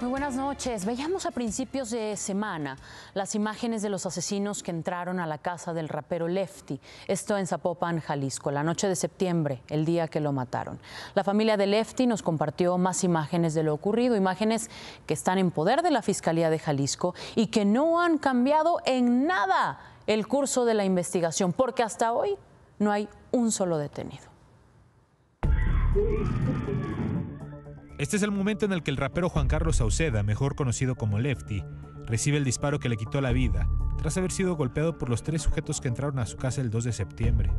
Muy buenas noches. Veíamos a principios de semana las imágenes de los asesinos que entraron a la casa del rapero Lefty, esto en Zapopan, Jalisco, la noche de septiembre, el día que lo mataron. La familia de Lefty nos compartió más imágenes de lo ocurrido, imágenes que están en poder de la Fiscalía de Jalisco y que no han cambiado en nada el curso de la investigación, porque hasta hoy no hay un solo detenido. Este es el momento en el que el rapero Juan Carlos Sauceda, mejor conocido como Lefty, recibe el disparo que le quitó la vida, tras haber sido golpeado por los tres sujetos que entraron a su casa el 2 de septiembre.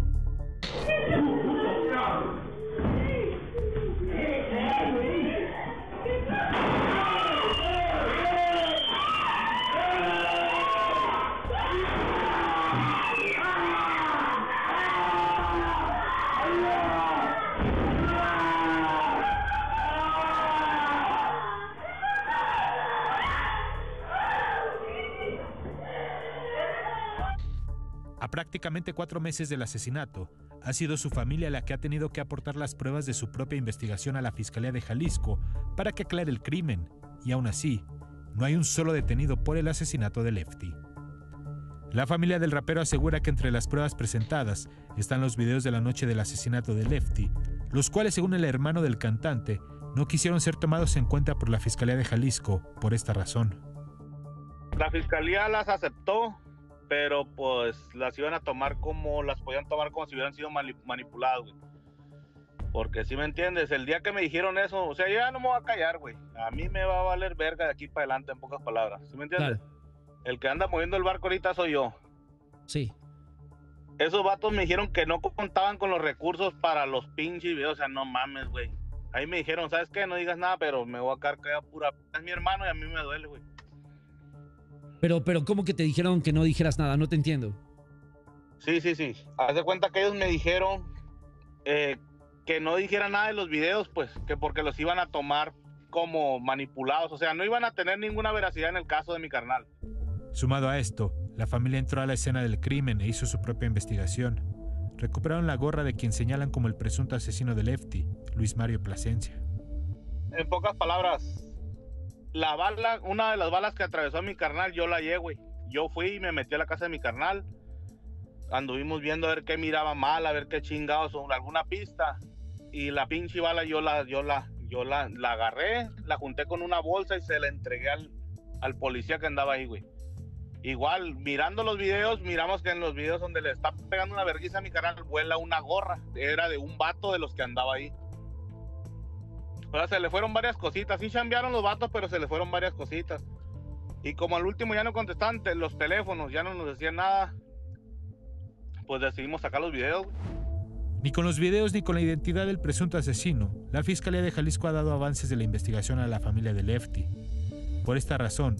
A prácticamente cuatro meses del asesinato, ha sido su familia la que ha tenido que aportar las pruebas de su propia investigación a la Fiscalía de Jalisco para que aclare el crimen, y aún así, no hay un solo detenido por el asesinato de Lefty. La familia del rapero asegura que entre las pruebas presentadas están los videos de la noche del asesinato de Lefty, los cuales, según el hermano del cantante, no quisieron ser tomados en cuenta por la Fiscalía de Jalisco por esta razón. La fiscalía las aceptó pero pues las iban a tomar como, las podían tomar como si hubieran sido manipuladas, güey. Porque si me entiendes, el día que me dijeron eso, o sea, ya no me voy a callar, güey. A mí me va a valer verga de aquí para adelante, en pocas palabras. ¿Sí me entiendes? El que anda moviendo el barco ahorita soy yo. Sí. Esos vatos me dijeron que no contaban con los recursos para los pinches videos. O sea, no mames, güey. Ahí me dijeron, ¿sabes qué? No digas nada, pero me voy a callado pura. Es mi hermano y a mí me duele, güey. Pero, pero, ¿cómo que te dijeron que no dijeras nada? No te entiendo. Sí, sí, sí. Haz de cuenta que ellos me dijeron eh, que no dijera nada de los videos, pues, que porque los iban a tomar como manipulados. O sea, no iban a tener ninguna veracidad en el caso de mi carnal. Sumado a esto, la familia entró a la escena del crimen e hizo su propia investigación. Recuperaron la gorra de quien señalan como el presunto asesino de Lefty, Luis Mario Plasencia. En pocas palabras, la bala, una de las balas que atravesó a mi carnal, yo la llegué, güey. Yo fui y me metí a la casa de mi carnal. Anduvimos viendo a ver qué miraba mal, a ver qué chingados, o alguna pista. Y la pinche bala yo la, yo la, yo la, la agarré, la junté con una bolsa y se la entregué al, policía que andaba ahí, güey. Igual, mirando los videos, miramos que en los videos donde le está pegando una vergüenza a mi carnal, vuela una gorra. Era de un vato de los que andaba ahí se le fueron varias cositas. Sí chambearon los vatos, pero se le fueron varias cositas. Y como al último ya no contestaban los teléfonos, ya no nos decían nada, pues decidimos sacar los videos. Ni con los videos ni con la identidad del presunto asesino, la Fiscalía de Jalisco ha dado avances de la investigación a la familia de Lefty. Por esta razón,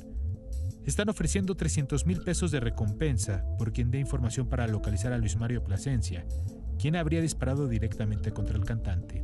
están ofreciendo 300 mil pesos de recompensa por quien dé información para localizar a Luis Mario Plasencia, quien habría disparado directamente contra el cantante.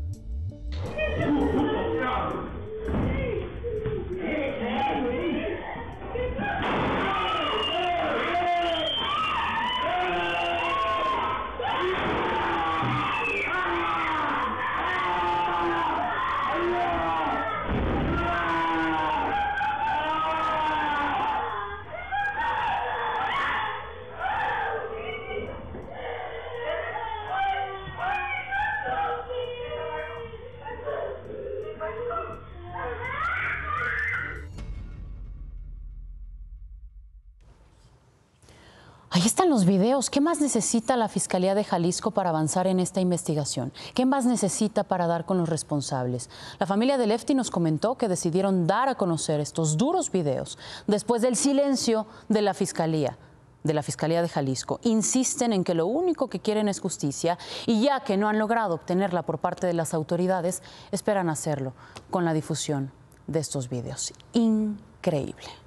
Ahí están los videos. ¿Qué más necesita la Fiscalía de Jalisco para avanzar en esta investigación? ¿Qué más necesita para dar con los responsables? La familia de Lefty nos comentó que decidieron dar a conocer estos duros videos después del silencio de la Fiscalía de la Fiscalía de Jalisco insisten en que lo único que quieren es justicia y ya que no han logrado obtenerla por parte de las autoridades, esperan hacerlo con la difusión de estos videos. Increíble.